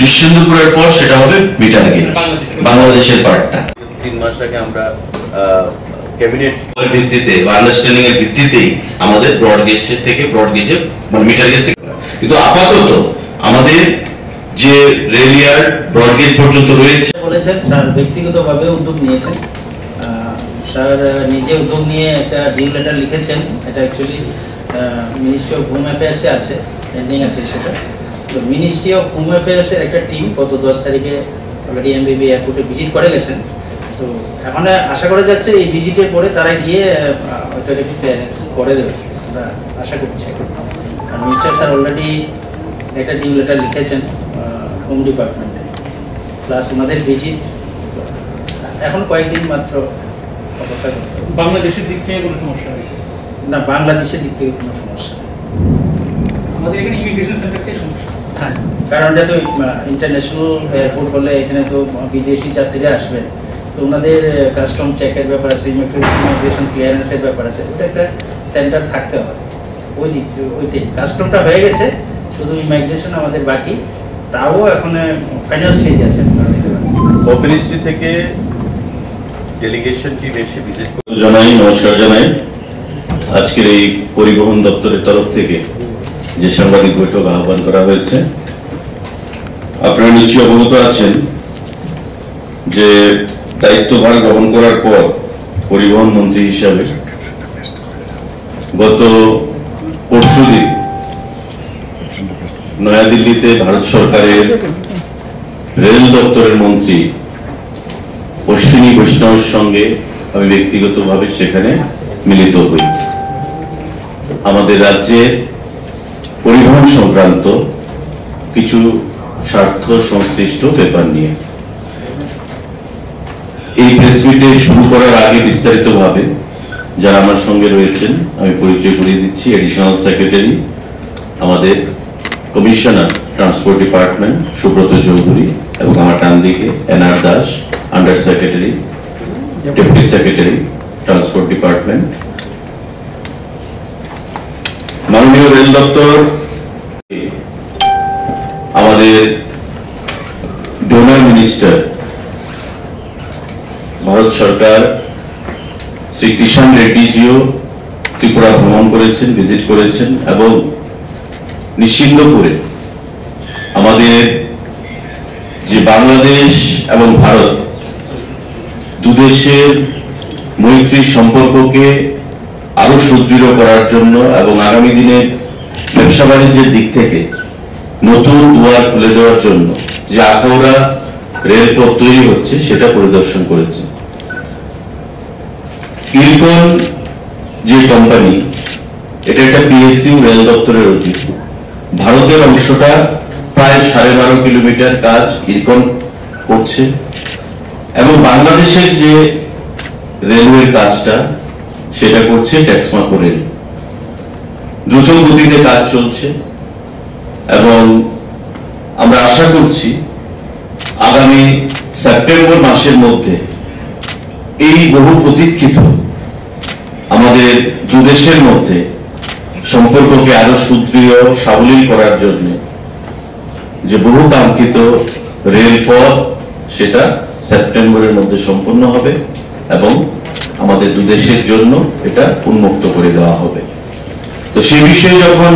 বিশ্বন্দপুরের পর সেটা হবে মিটার বাংলাদেশের পার্টটা। তিন মাস আগে আমরা ক্যাবিনেট ভিত্তিতে বা আন্ডারস্ট্যান্ডিং এর ভিত্তিতেই আমাদের ব্রড থেকে ব্রড গেজে মানে মিটার গেজ থেকে। কিন্তু আপাতত আমাদের যে রেল ইয়ার্ড ব্রড গেজ পর্যন্ত রয়েছে বলেছেন স্যার ব্যক্তিগতভাবে উদ্যোগ নিয়েছেন। আহ, স্যার নিজে উদ্যোগ নিয়ে একটা ডিল লেটার লিখেছেন। এটা অ্যাকচুয়ালি মিনিস্ট্রি অফ হোম অ্যাফেয়ার্সে আছে পেন্ডিং আছে সেটা। তো মিনিস্ট্রি অফ হোম অ্যাফেয়ার্সের একটা টিম গত দশ তারিখে অলরেডি এমবিবি এয়ারপোর্টে ভিজিট করে গেছেন। তো এখন আশা করা যাচ্ছে এই ভিজিটের পরে তারা গিয়ে হয়তো এটা ক্লিয়ারেন্স করে দেবে। আমরা আশা করছি। আর মিনিস্টার স্যার অলরেডি একটা ডিল লেটার লিখেছেন হোম ডিপার্টমেন্টে প্লাস ওনাদের ভিজিট এখন কয়েকদিন মাত্র অপেক্ষা করতে বাংলাদেশের দিক থেকে কোনো সমস্যা নেই? না বাংলাদেশের দিক থেকে কোনো সমস্যা নেই। আমাদের এখানে ইমিগ্রেশন সেন্টার থেকে সমস্যা। হ্যাঁ। কারণ এটা তো ইন্টারন্যাশনাল এয়ারপোর্ট বলে এখানে তো বিদেশি যাত্রীরা আসবেন তো ওনাদের কাস্টম চেকের ব্যাপার আছে ইমিগ্রেশন ক্লিয়ারেন্সের ব্যাপার আছে ওটা একটা সেন্টার থাকতে হবে। ওই দিক ওইটাই। কাস্টমটা হয়ে গেছে শুধু ইমিগ্রেশন আমাদের বাকি। তাও এখন ফাইনাল স্টেজে আছে। মিনিস্ট্রি থেকে ডেলিগেশন টিম এসে ভিজিট জানাই নমস্কার জানাই। আজকের এই পরিবহন দপ্তরের তরফ থেকে যে সাংবাদিক বৈঠক আহ্বান করা হয়েছে, আপনারা নিশ্চয়ই অবগত আছেন যে দায়িত্বভার গ্রহণ করার পর পরিবহন মন্ত্রী হিসাবে গত পরশুদিন নয়াদিল্লিতে ভারত সরকারের রেল দপ্তরের মন্ত্রী অশ্বিনী বৈষ্ণবের সঙ্গে আমি ব্যক্তিগতভাবে সেখানে মিলিত হই। আমাদের রাজ্যে পরিবহন সংক্রান্ত কিছু স্বার্থ সংশ্লিষ্ট ব্যাপার নিয়ে। এই প্রেস মিটে শুরু করার আগে বিস্তারিতভাবে যারা আমার সঙ্গে রয়েছেন, আমি পরিচয় করিয়ে দিচ্ছি। এডিশনাল সেক্রেটারি আমাদের commissioner transport department Subrata Chowdhury এবং আমার ডান দিকে N R Das under secretary deputy secretary transport department মাননীয় রেল দপ্তর, আমাদের ডোনার মিনিস্টার, ভারত সরকার, শ্রী কিষাণ রেড্ডিজিও ত্রিপুরা ভ্রমণ করেছেন ভিজিট করেছেন, এবং নিশ্চিন্দপুরে আমাদের যে বাংলাদেশ এবং ভারত দুদেশের মৈত্রী সম্পর্ককে আরও সুদৃঢ় করার জন্য এবং আগামী দিনে ব্যবসা বাণিজ্যের দিক থেকে নতুন দুয়ার খুলে দেওয়ার জন্য যে আখাউড়া রেলপথ তৈরি হচ্ছে, সেটা পরিদর্শন করেছে। ইলকন যে কোম্পানি, এটা একটা পিএসইউ রেল দপ্তরের অধীন। ভারতের অংশটা প্রায় সাড়ে বারো কিলোমিটার কাজ ইলকন করছে। এবং বাংলাদেশের যে রেলওয়ের কাজটা সেটা করছে ট্যাক্সমাকো রেল দ্রুত গতিতে কাজ চলছে এবং আমরা আশা করছি আগামী সেপ্টেম্বর মাসের মধ্যে এই বহু প্রতীক্ষিত আমাদের দুদেশের মধ্যে সম্পর্ককে আরও সুদৃঢ়, সাবলীল করার জন্য যে বহু কাঙ্ক্ষিত রেলপথ, সেটা সেপ্টেম্বরের মধ্যে সম্পন্ন হবে এবং আমাদের দুদেশের জন্য এটা উন্মুক্ত করে দেওয়া হবে। তো সেই বিষয়ে যখন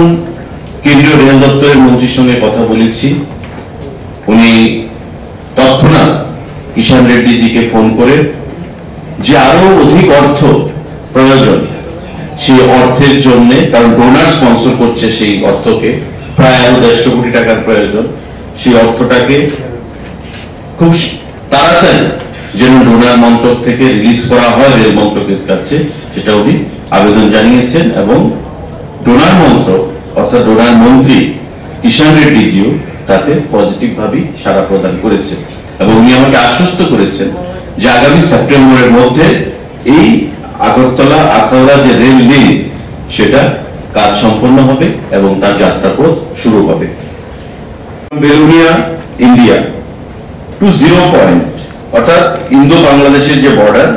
কেন্দ্রীয় রেল দপ্তরের মন্ত্রীর সঙ্গে কথা বলেছি, উনি তৎক্ষণাৎ কিষাণ রেড্ডিজিকে ফোন করে যে আরও অধিক অর্থ প্রয়োজন সেই অর্থের জন্য, কারণ ডোনার স্পন্সর করছে সেই অর্থকে, প্রায় আরও দেড়শো কোটি টাকার প্রয়োজন, সেই অর্থটাকে খুব তাড়াতাড়ি যেন ডোনার মন্ত্রক থেকে রিলিজ করা হয় রেল মন্ত্রকের কাছে, সেটা উনি আবেদন জানিয়েছেন এবং ডোনার মন্ত্রক অর্থাৎ ডোনার মন্ত্রী কিষাণ রেড্ডিজিও তাতে পজিটিভ ভাবে সাড়া প্রদান করেছেন এবং উনি আমাকে আশ্বস্ত করেছেন যে আগামী সেপ্টেম্বরের মধ্যে এই আগরতলা আখাউড়া যে রেল লিঙ্ক সেটা কাজ সম্পন্ন হবে এবং তার যাত্রাপথ শুরু হবে। Belonia, India to zero point অর্থাৎ ইন্দো বাংলাদেশের যে বর্ডার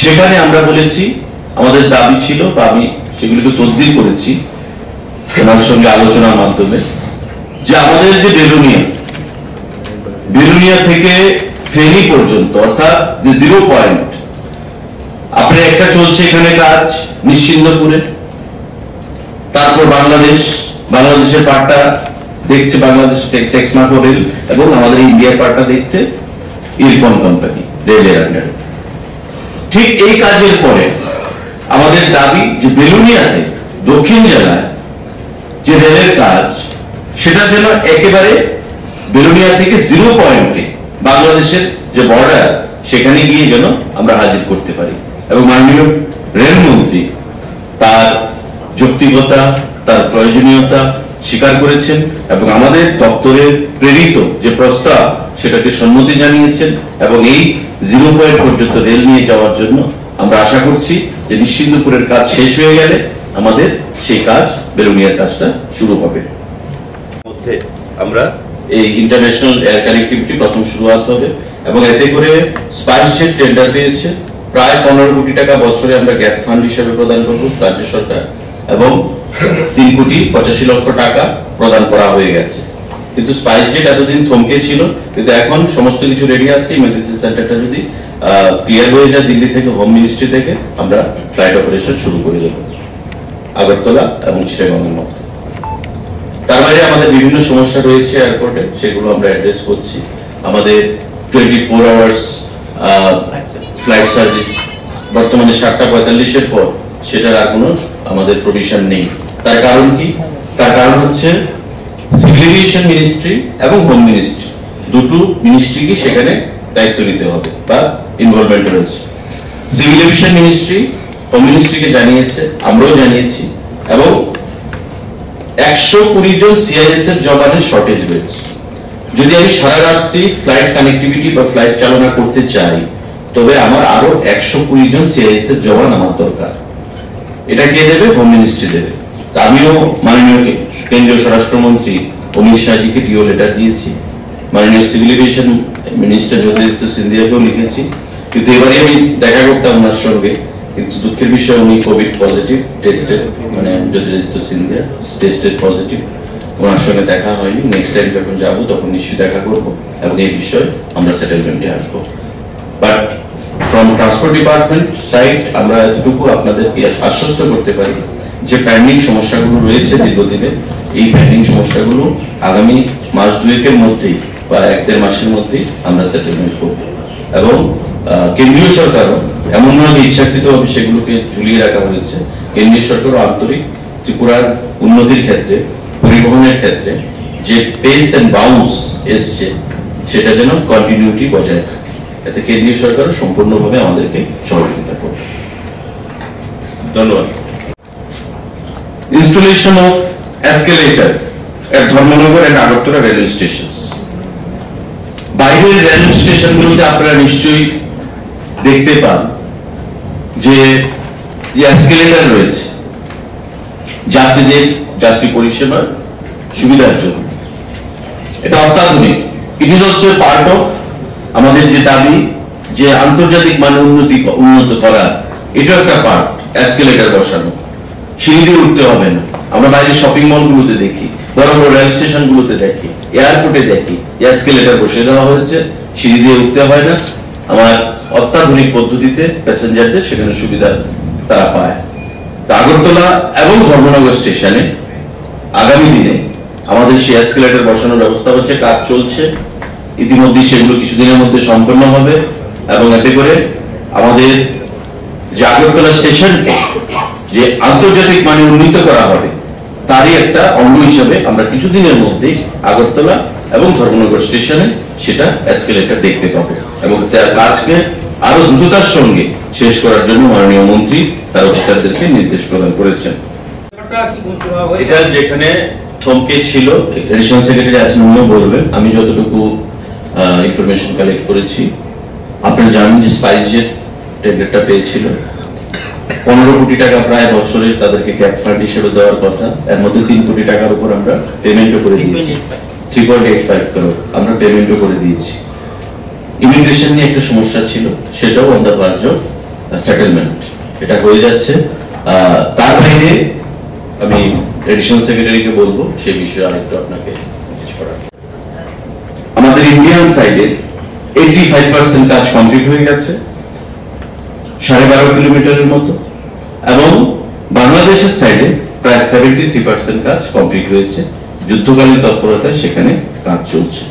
সেখানে আমরা বলেছি, আমাদের দাবি ছিল, বা আমি সেগুলিকে তদবির করেছি ওনার সঙ্গে আলোচনার মাধ্যমে, যে আমাদের যে বেলুনিয়া বেলুনিয়া থেকে ফেনী পর্যন্ত, অর্থাৎ যে জিরো পয়েন্ট আপনার একটা চলছে এখানে কাজ নিশ্চিন্দপুরে, তারপর বাংলাদেশ, বাংলাদেশের পার্টটা দেখছে, বাংলাদেশ টেক্সমার্ক রেল, এবং আমাদের ইন্ডিয়ার পার্টটা দেখছে ইরকন কোম্পানি রেলের আন্ডারে। ঠিক এই কাজের পরে আমাদের দাবি যে বেলুনিয়াতে দক্ষিণ জেলায় যে রেলের কাজ, সেটা যেন একেবারে বেলুনিয়া থেকে জিরো পয়েন্টে বাংলাদেশের যে বর্ডার সেখানে গিয়ে যেন আমরা হাজির করতে পারি। এবং মাননীয় রেলমন্ত্রী তার যৌক্তিকতা, তার প্রয়োজনীয়তা স্বীকার করেছেন এবং আমাদের দপ্তরের প্রেরিত যে প্রস্তাব সেটাকে সম্মতি জানিয়েছেন এবং এই জিরো পয়েন্ট পর্যন্ত রেল নিয়ে যাওয়ার জন্য আমরা আশা করছি যে নিশ্চিন্দপুরের কাজ শেষ হয়ে গেলে আমাদের সেই কাজ বেলুনিয়ার কাজটা শুরু হবে। মধ্যে আমরা এই ইন্টারন্যাশনাল এয়ার কানেক্টিভিটি প্রথম শুরুয়াত হবে এবং এতে করে স্পাইস জেট টেন্ডার পেয়েছে প্রায় পনেরো কোটি টাকা বছরে আমরা গ্যাপ ফান্ড হিসেবে প্রদান করব রাজ্য সরকার এবং তিন কোটি পঁচাশি লক্ষ টাকা প্রদান করা হয়ে গেছে। কিন্তু স্পাইস জেট এতদিন থমকে ছিল কিন্তু এখন সমস্ত কিছু রেডি আছে ইমার্জেন্সি সেন্টারটা যদি ক্লিয়ার হয়ে যায় দিল্লি থেকে হোম মিনিস্ট্রি থেকে আমরা ফ্লাইট অপারেশন শুরু করে দেবো। আগরতলা এবং চিটাগংয়ের মধ্যে। তার বাইরে আমাদের বিভিন্ন সমস্যা রয়েছে এয়ারপোর্টে সেগুলো আমরা অ্যাড্রেস করছি। আমাদের twenty four hours flight service বর্তমানে সাতটা পঁয়তাল্লিশের পর সেটার আর কোনো আমাদের প্রভিশন নেই। তার কারণ কি? তার কারণ হচ্ছে এভিয়েশন মিনিস্ট্রি এবং হোম মিনিস্ট্রি দুটো মিনিস্ট্রিকে সেখানে দায়িত্ব নিতে হবে বা ইনভলভমেন্ট রয়েছে। সিভিল এভিয়েশন মিনিস্ট্রি হোম মিনিস্ট্রিকে জানিয়েছে, আমরাও জানিয়েছি এবং একশো কুড়ি জন সিআইএস এর জবানের শর্টেজ রয়েছে। যদি আমি সারা রাত্রি ফ্লাইট কানেক্টিভিটি বা ফ্লাইট চালনা করতে চাই, তবে আমার আরও একশো কুড়ি জন সিআইএস এর জবান আমার দরকার। এটা কে দেবে? হোম মিনিস্ট্রি দেবে। আমিও মাননীয় কেন্দ্রীয় স্বরাষ্ট্রমন্ত্রী অমিত শাহজিকে ডিও লেটার দিয়েছি। মাননীয় সিভিল এভিয়েশন মিনিস্টার জ্যোতিরাদিত্য সিন্ধিয়াকেও লিখেছি। কিন্তু এবারে আমি দেখা করতাম ওনার সঙ্গে, কিন্তু দুঃখের বিষয়, উনি কোভিড পজিটিভ টেস্টেড মানে জ্যোতিরাদিত্য সিন্ধিয়া টেস্টেড পজিটিভ ওনার সঙ্গে দেখা হয়নি। নেক্সট টাইম যখন যাব, তখন নিশ্চয়ই দেখা করব। এবং এই বিষয়ে আমরা সেটেলমেন্টে আসব। But from transport department side আমরা এতটুকু আপনাদেরকে আশ্বস্ত করতে পারি যে পেন্ডিং সমস্যাগুলো রয়েছে দীর্ঘদিনে। এই পেন্ডিং সমস্যাগুলো আগামী মাস দুয়েকের মধ্যেই বা এক দেড় মাসের মধ্যেই আমরা সেটেলমেন্ট করব। এবং কেন্দ্রীয় সরকারও এমন নয় যে ইচ্ছাকৃতভাবে সেগুলোকে ঝুলিয়ে রাখা হয়েছে। কেন্দ্রীয় সরকারও আন্তরিক ত্রিপুরার উন্নতির ক্ষেত্রে, পরিবহনের ক্ষেত্রে যে পেস এন্ড বাউন্স এসছে, সেটা যেন কন্টিনিউটি বজায় থাকে। এতে কেন্দ্রীয় সরকারও সম্পূর্ণভাবে আমাদেরকে সহযোগিতা করবে। ধন্যবাদ। Installation of escalator at Dharmanagar and Agartala railway station বাইরের রেলওয়ে স্টেশনগুলোতে আপনারা নিশ্চয়ই দেখতে পান যে এসকেলেটর রয়েছে। যাত্রীদের যাত্রী পরিষেবার সুবিধার জন্য। এটা অত্যাধুনিক। It is also part of আমাদের যে দাবি যে আন্তর্জাতিক মানে উন্নতি, উন্নত করা এটা একটা পার্ট এসকেলেটর বসানো। সিঁড়ি দিয়ে উঠতে হবে না। আমরা বাইরে শপিং মল গুলোতে দেখি বড় বড় রেল স্টেশন গুলোতে দেখি এয়ারপোর্টে দেখি এসকেলেটর বসে দেওয়া হয়েছে, সিঁড়ি দিয়ে উঠতে হয় না। আমার অত্যাধুনিক পদ্ধতিতে প্যাসেঞ্জারদের সেখানে সুবিধা তারা পায়। তো আগরতলা এবং ধর্মনগর স্টেশনে আগামী দিনে আমাদের সেই এসকেলেটর বসানোর ব্যবস্থা হচ্ছে, কাজ চলছে। ইতিমধ্যে সেগুলো কিছুদিনের মধ্যে সম্পন্ন হবে এবং এতে করে আমাদের যে আগরতলা স্টেশনকে যে আন্তর্জাতিক মানে উন্নীত করা হবে, তারই একটা অঙ্গ হিসেবে আমরা কিছুদিনের মধ্যেই আগরতলা এবং ধর্মনগর স্টেশনে সেটা এসকেলেটর দেখতে পাবো এবং তার কাজকে আরও দ্রুততার সঙ্গে শেষ করার জন্য মাননীয় মন্ত্রী তার অফিসারদেরকে নির্দেশ প্রদান করেছেন। এটা যেখানে থমকে ছিল এডিশনাল সেক্রেটারি আছেন উনিও বলবেন। আমি যতটুকু ইনফরমেশন কালেক্ট করেছি, আপনারা জানেন যে স্পাইস জেট টেন্ডারটা পেয়েছিল। পনেরো কোটি টাকা প্রায় বছরে তাদেরকে ক্যাপ ফান্ড হিসেবে দেওয়ার কথা। এর মধ্যে তিন কোটি টাকার উপর আমরা পেমেন্টও করে দিয়েছি। Three point eight five crore আমরা পেমেন্টও করে দিয়েছি। ইমিগ্রেশন নিয়ে একটা সমস্যা ছিল সেটাও অন দ্য অফ সেটেলমেন্ট এটা হয়ে যাচ্ছে। তার বাইরে আমি এডিশনাল সেক্রেটারিকে বলব সে বিষয়ে আরেকটু আপনাকে আমাদের ইন্ডিয়ান সাইডে এইটি ফাইভ পার্সেন্ট কাজ কমপ্লিট হয়ে গেছে। সাড়ে বারো কিলোমিটারের মতো। এবং বাংলাদেশের সাইডে প্রায় সেভেন্টি থ্রি পার্সেন্ট কাজ কমপ্লিট হয়েছে। যুদ্ধকালীন তৎপরতায় সেখানে কাজ চলছে।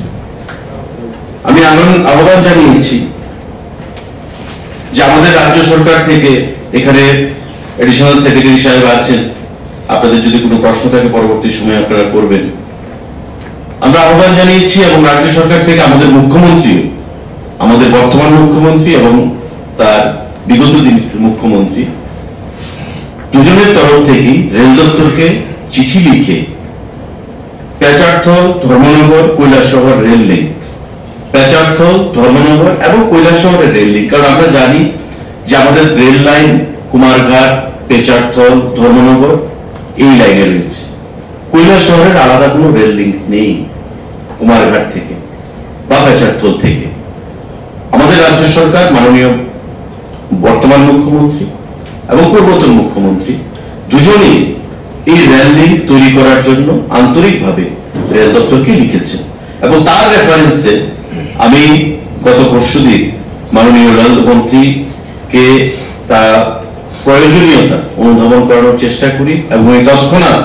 আমি আহ্বান- জানিয়েছি যে আমাদের রাজ্য সরকার থেকে এখানে এডিশনাল সেক্রেটারি সাহেব আছেন। আপনাদের যদি কোনো প্রশ্ন থাকে, পরবর্তী সময়ে আপনারা করবেন। আমরা আহ্বান জানিয়েছি এবং রাজ্য সরকার থেকে আমাদের মুখ্যমন্ত্রী আমাদের বর্তমান মুখ্যমন্ত্রী এবং তার বিগত দিনের মুখ্যমন্ত্রী, দুজনের তরফ থেকেই রেল দপ্তরকে চিঠি লিখে পেচার্থল ধর্মনগর কৈলাসহর রেল লিঙ্ক পেচার্থল ধর্মনগর এবং কৈলাসহরের রেল লিঙ্ক কারণ আমরা জানি যে আমাদের রেল লাইন কুমারঘাট পেচার্থল ধর্মনগর, এই লাইনে রয়েছে। কৈলাসহরের আলাদা কোনো রেল লিঙ্ক নেই কুমারঘাট থেকে বা পেচারথল থেকে। আমাদের রাজ্য সরকার মাননীয় বর্তমান মুখ্যমন্ত্রী এবং পূর্বতন মুখ্যমন্ত্রী দুজনেই এই রেল লিঙ্ক তৈরি করার জন্য আন্তরিকভাবে রেল দপ্তরকে লিখেছেন। এবং তার রেফারেন্সে আমি গত পরশুদিন মাননীয় রেল মন্ত্রীকে তা প্রয়োজনীয়তা অনুধাবন করানোর চেষ্টা করি এবং এই তৎক্ষণাৎ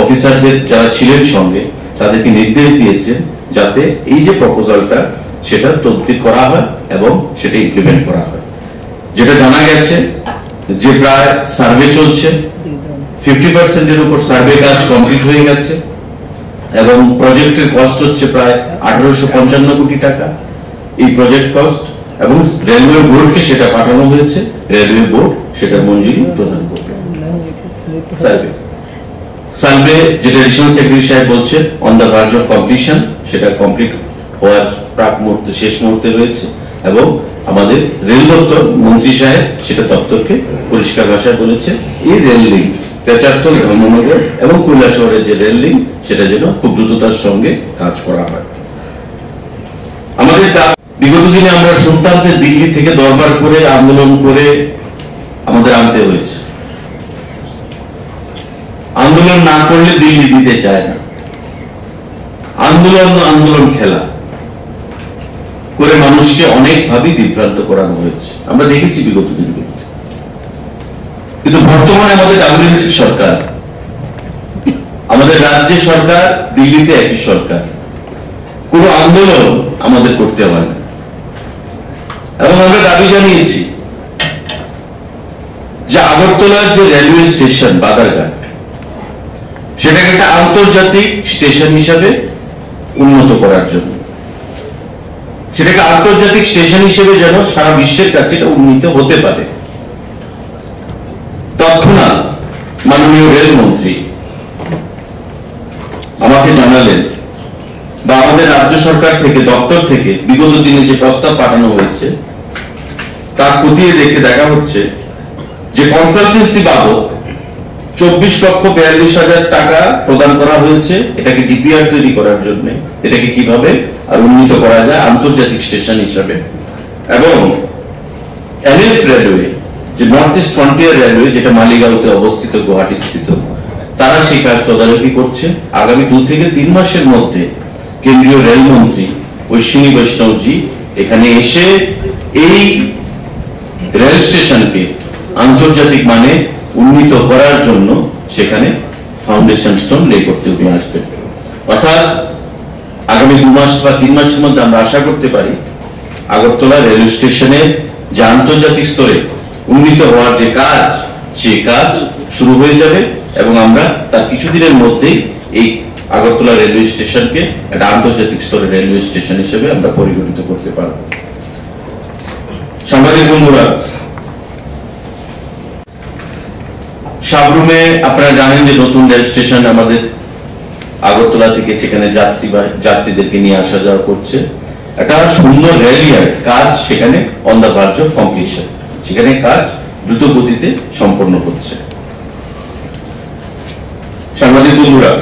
অফিসারদের যারা ছিলেন সঙ্গে তাদেরকে নির্দেশ দিয়েছেন যাতে এই যে প্রপোজালটা সেটা তদবির করা হয় এবং সেটা ইমপ্লিমেন্ট করা হয়। যেটা জানা গেছে যে প্রায় সার্ভে চলছে ফিফটি পার্সেন্টের উপর সার্ভে কাজ কমপ্লিট হয়ে গেছে এবং প্রজেক্টের কস্ট হচ্ছে প্রায় আঠারোশো পঞ্চান্ন কোটি টাকা। এই প্রজেক্ট কস্ট এবং রেলওয়ে বোর্ডকে সেটা পাঠানো হয়েছে রেলওয়ে বোর্ড সেটা মঞ্জুরি প্রদান করবে। সার্ভে সার্ভে যেটা এডিশনাল সেক্রেটারি সাহেব বলছেন on the verge of completion সেটা কমপ্লিট হওয়ার প্রাক মুহূর্তে, শেষ মুহূর্তে রয়েছে এবং আমাদের রেল দপ্তর মন্ত্রী সাহেব সেটা দপ্তরকে পরিষ্কার ভাষায় বলেছে। এই রেল লিঙ্ক পেচাত্তর ধর্মনগর এবং কৈলাসহরের যে রেল লিঙ্ক সেটা যেন খুব দ্রুততার সঙ্গে কাজ করা হয়। আমাদের বিগত দিনে আমরা সন্তানদের দিল্লি থেকে দরবার করে আন্দোলন করে আমাদের আনতে হয়েছে। আন্দোলন না করলে দিল্লি দিতে চায় না। আন্দোলন আন্দোলন খেলা। করে মানুষকে অনেকভাবে বিভ্রান্ত করানো হয়েছে। আমরা দেখেছি বিগত দিনগুলোতে। কিন্তু বর্তমানে আমাদের ডাব্লিউসি সরকার, আমাদের রাজ্যের সরকার, দিল্লিতে একই সরকার। কোন আন্দোলন আমাদের করতে হয় না। এবং আমরা দাবি জানিয়েছি যে আগরতলার যে রেলওয়ে স্টেশন, বাদারঘাট, সেটাকে একটা আন্তর্জাতিক স্টেশন হিসাবে উন্নত করার জন্য। সেটাকে আন্তর্জাতিক স্টেশন হিসেবে যেন সারা বিশ্বের কাছে এটা উন্নীত হতে পারে। তৎক্ষণাৎ মাননীয় রেলমন্ত্রী আমাকে জানালেন বা আমাদের রাজ্য সরকার থেকে, দপ্তর থেকে বিগত দিনে যে প্রস্তাব পাঠানো হয়েছে, তার খতিয়ে দেখে দেখা হচ্ছে যে কনসালটেন্সি বাবদ চব্বিশ লক্ষ বিয়াল্লিশ হাজার টাকা প্রদান করা হয়েছে। এটাকে ডিপিআর তৈরি করার জন্য। এটাকে কীভাবে? আর উন্নীত করা যায় আন্তর্জাতিক স্টেশন হিসাবে। এবং এনএফ রেলওয়ে, যে নর্থ ইস্ট ফ্রন্টিয়ার রেলওয়ে, যেটা মালিগাঁওতে অবস্থিত, গুয়াহাটি স্থিত, তারা সেই কাজ তদারকি করছে। আগামী দু থেকে তিন মাসের মধ্যে কেন্দ্রীয় রেলমন্ত্রী অশ্বিনী বৈষ্ণবজি এখানে এসে এই রেল স্টেশনকে আন্তর্জাতিক মানে উন্নীত করার জন্য সেখানে ফাউন্ডেশন স্টোন লে করতে উনি আসবেন অর্থাৎ আগামী দু মাস বা তিন মাসের মধ্যে আমরা আশা করতে পারি আগরতলা রেল স্টেশনে যে আন্তর্জাতিক স্তরে উন্নীত হওয়ার যে কাজ সেই কাজ শুরু হয়ে যাবে এবং আমরা তার কিছুদিনের মধ্যেই এই আগরতলা রেলওয়ে স্টেশনকে একটা আন্তর্জাতিক স্তরে রেলওয়ে স্টেশন হিসেবে আমরা পরিগণিত করতে পারব। সাংবাদিক বন্ধুরা সাবরুমে আপনারা জানেন যে নতুন রেল স্টেশন আমাদের আগরতলা থেকে সেখানে যাত্রী যাত্রীদেরকে নিয়ে আসা যাওয়া করছে। একটা সুন্দর রেলিয়ার কাজ সেখানে on the verge of completion সেখানে কাজ দ্রুত গতিতে সম্পন্ন হচ্ছে। সাংবাদিক বন্ধুরা,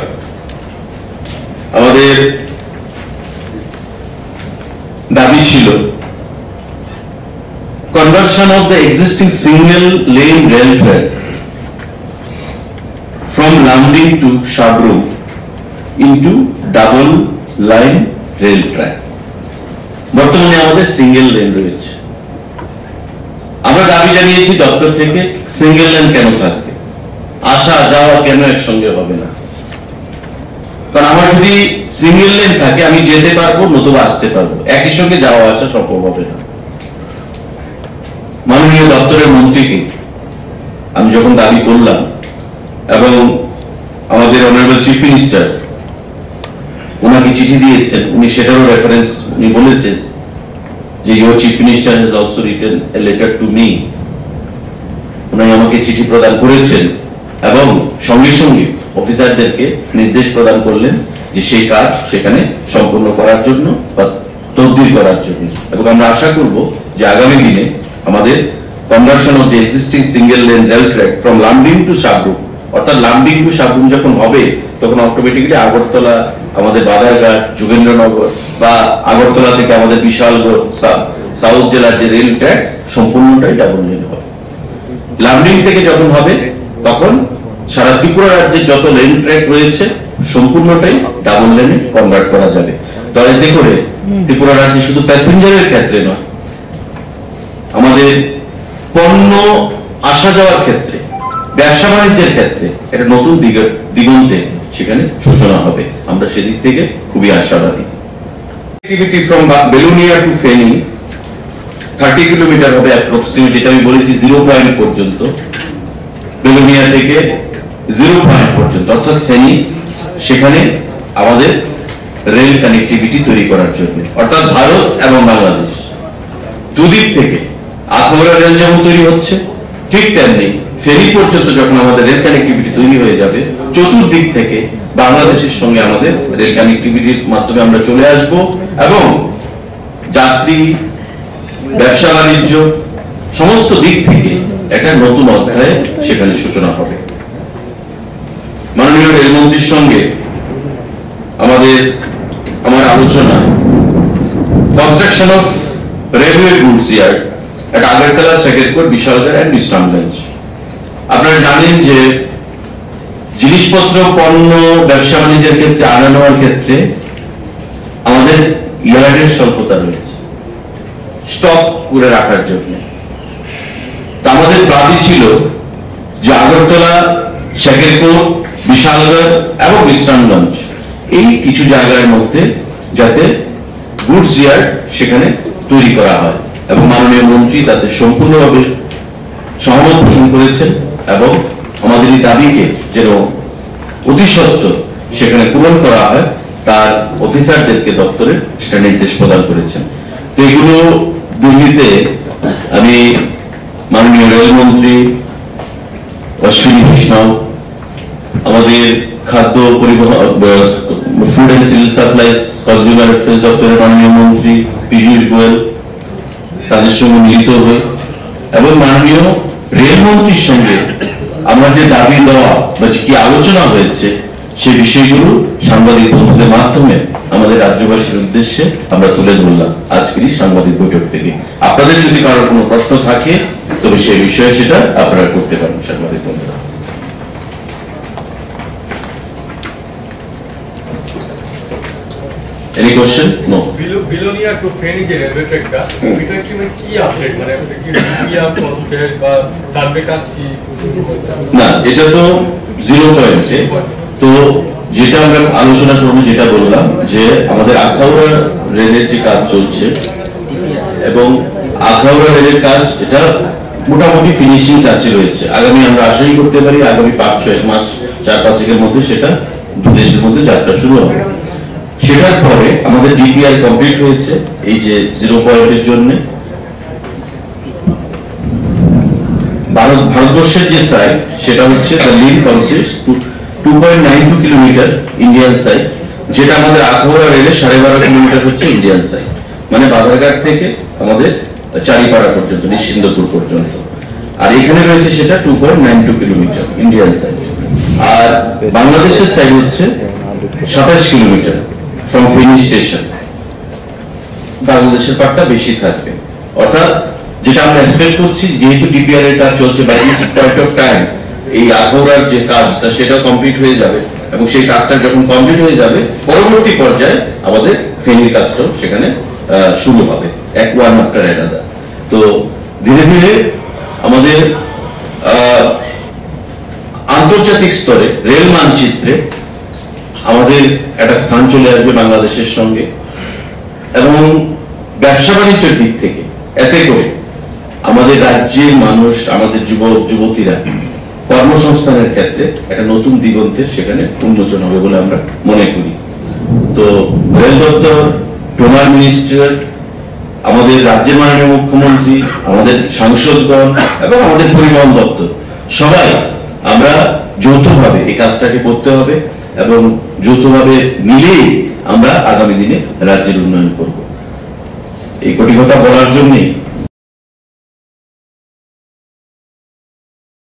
আমাদের দাবি ছিল, conversion of the existing single lane rail track Lamding to Shabru into double line rail track. বর্তমানে আমাদের সিঙ্গেল লেন রয়েছে। আমরা দাবি জানিয়েছি দপ্তর থেকে সিঙ্গেল লেন কেন থাকবে? আসা যাওয়া কেন একসঙ্গে হবে না? কারণ আমার যদি সিঙ্গেল লেন থাকে, আমি যেতে পারব, নতুবা আসতে পারব। একই সঙ্গে যাওয়া আসা সম্ভব হবে না। মাননীয় দপ্তরের মন্ত্রীকে আমি যখন দাবি করলাম এবং আমাদের অনারেবল চিফ মিনিস্টার ওনাকে চিঠি দিয়েছেন। উনি সেটারও রেফারেন্স উনি বলেছেন যে your chief minister has also written a letter to me উনি আমাকে চিঠি প্রদান করেছেন এবং সঙ্গে সঙ্গে অফিসারদেরকে নির্দেশ প্রদান করলেন যে, সেই কাজ সেখানে সম্পূর্ণ করার জন্য বা তদবির করার জন্য। এবং আমরা আশা করব যে, আগামী দিনে আমাদের কনভার্সন অফ যে existing single lane rail track from Lumding to Sabroom অর্থাৎ টু সাবরুম যখন হবে, তখন অটোমেটিকলি আগরতলা আমাদের বাধারঘাট, যোগেন্দ্রনগর বা আগরতলা থেকে আমাদের বিশালগড় সাউথ জেলার যে রেল ট্র্যাক সম্পূর্ণটাই ডাবল লেন হবে। লামডিং থেকে যখন হবে, তখন সারা ত্রিপুরা রাজ্যের যত লেন ট্র্যাক রয়েছে, সম্পূর্ণটাই ডাবল লেনে কনভার্ট করা যাবে। তো এতে করে ত্রিপুরা রাজ্যে শুধু প্যাসেঞ্জারের ক্ষেত্রে নয়, আমাদের পণ্য আসা যাওয়ার ক্ষেত্রে ব্যবসা বাণিজ্যের ক্ষেত্রে একটা নতুন দিগন্তে সেখানে সূচনা হবে। আমরা সেদিক থেকে খুবই আশাবাদী। From Belonia to Feni thirty kilometre হবে অ্যাপ্রক্সিমেট যেটা আমি বলেছি জিরো পয়েন্ট পর্যন্ত। বেলুনিয়া থেকে জিরো পয়েন্ট পর্যন্ত, অর্থাৎ ফেনী সেখানে আমাদের রেল কানেক্টিভিটি তৈরি করার জন্য। অর্থাৎ ভারত এবং বাংলাদেশ। দুদিক থেকে আখাউড়া রেল যেমন তৈরি হচ্ছে, ঠিক তেমনি ফেরি পর্যন্ত যখন আমাদের রেল কানেক্টিভিটি তৈরি হয়ে যাবে, চতুর্দিক থেকে বাংলাদেশের সঙ্গে আমাদের রেল কানেক্টিভিটির মাধ্যমে আমরা চলে আসব এবং যাত্রী, ব্যবসা বাণিজ্য, সমস্ত দিক থেকে একটা নতুন অধ্যায়ে সেখানে সূচনা হবে। মাননীয় রেলমন্ত্রীর সঙ্গে আমাদের, আমার আলোচনা construction of railway goods yard at Agartala Sekerkote Bishalgarh and Bishramganj আপনারা জানেন যে জিনিসপত্র, পণ্য, ব্যবসা বাণিজ্যের ক্ষেত্রে, আনা নেওয়ার ক্ষেত্রে আমাদের ইয়ার্ডের স্বল্পতা রয়েছে। স্টক করে রাখার জন্য। আমাদের দাবি ছিল যে আগরতলা, শেখেরপুর, বিশালগড় এবং বিশ্রামগঞ্জ। এই কিছু জায়গার মধ্যে যাতে গুডস ইয়ার্ড সেখানে তৈরি করা হয় এবং মাননীয় মন্ত্রী তাতে সম্পূর্ণভাবে সহমত পোষণ করেছেন। এবং আমাদের এই দাবিকে যেন অতি সত্বর সেখানে পূরণ করা হয়, তার অফিসারদেরকে দপ্তরে সেটা নির্দেশ প্রদান করেছেন। তো এগুলো দিল্লিতে আমি মাননীয় রেলমন্ত্রী অশ্বিনী বৈষ্ণব আমাদের খাদ্য পরিবহন food and civil supplies consumer affairs দপ্তরের মাননীয় মন্ত্রী পীযূষ গোয়েল, তাদের সঙ্গে মিলিত হয়ে এবং মাননীয় রেলমন্ত্রীর সঙ্গে আমরা যে দাবি দেওয়া বা কি আলোচনা হয়েছে সেই বিষয়গুলো সাংবাদিক বন্ধুদের মাধ্যমে আমাদের রাজ্যবাসীর উদ্দেশ্যে আমরা তুলে ধরলাম আজকের এই সাংবাদিক বৈঠক থেকে। আপনাদের যদি কারোর কোনো প্রশ্ন থাকে, তবে সেই বিষয়ে সেটা আপনারা করতে পারেন সাংবাদিক বন্ধুরা। Question no below Belonia to Feni যে রেলওয়ে এটা কি মানে কি আপডেট মানে কি বা সার্ভে না, এটা তো জিরো তো যেটা আমরা আলোচনা করব, যেটা বললাম, যে আমাদের আখাউড়া রেলের যে কাজ চলছে, এবং আখাউড়া রেলের কাজ, এটা মোটামুটি ফিনিশিং কাছে রয়েছে। আগামী আমরা আশাই করতে পারি, আগামী পাঁচ ছয় মাস, চার পাঁচেকের মধ্যে সেটা দু দেশের মধ্যে যাত্রা শুরু হবে। সেটার পরে আমাদের ডিপিআর কমপ্লিট হয়েছে, এই যে জিরো পয়েন্টের জন্য। ভারত, ভারতবর্ষের যে সাইড সেটা হচ্ছে the line consist two point nine two kilometre Indian side যেটা আমাদের আখাউড়া রেলে সাড়ে বারো কিলোমিটার হচ্ছে ইন্ডিয়ান সাইট মানে বাধারঘাট থেকে আমাদের চারিপাড়া পর্যন্ত, নিশ্চিন্দপুর পর্যন্ত। আর এখানে রয়েছে সেটা two point nine two kilometre Indian side আর বাংলাদেশের সাইড হচ্ছে সাতাশ কিলোমিটার ফ্রম ফিনি স্টেশন বাংলাদেশের পার্টটা বেশি থাকবে। অর্থাৎ যেটা আমরা এক্সপেক্ট করছি, যেহেতু ডিপিআর এর কাজ চলছে by this point of time এই আখাউড়ার যে কাজটা সেটা কমপ্লিট হয়ে যাবে। এবং সেই কাজটা যখন কমপ্লিট হয়ে যাবে, পরবর্তী পর্যায়ে আমাদের ফেনীর কাজটাও সেখানে শুরু হবে, এক ওয়ান আফটার অ্যানাদার তো ধীরে ধীরে আমাদের আন্তর্জাতিক স্তরে রেল মানচিত্রে আমাদের একটা স্থান চলে আসবে বাংলাদেশের সঙ্গে। এবং ব্যবসা বাণিজ্যের দিক থেকে, এতে করে আমাদের রাজ্যের মানুষ, আমাদের যুবক যুবতীরা কর্মসংস্থানের ক্ষেত্রে একটা নতুন দিগন্তের সেখানে উন্মোচন হবে বলে আমরা মনে করি। তো রেল দপ্তর ডোনার মিনিস্টার, আমাদের রাজ্যের মাননীয় মুখ্যমন্ত্রী, আমাদের সাংসদগণ এবং আমাদের পরিবহন দপ্তর, সবাই আমরা যৌথভাবে এই কাজটাকে করতে হবে। এবং যৌথভাবে মিলেই আমরা আগামী দিনে রাজ্যের উন্নয়ন করব। এই কটি কথা বলার জন্যই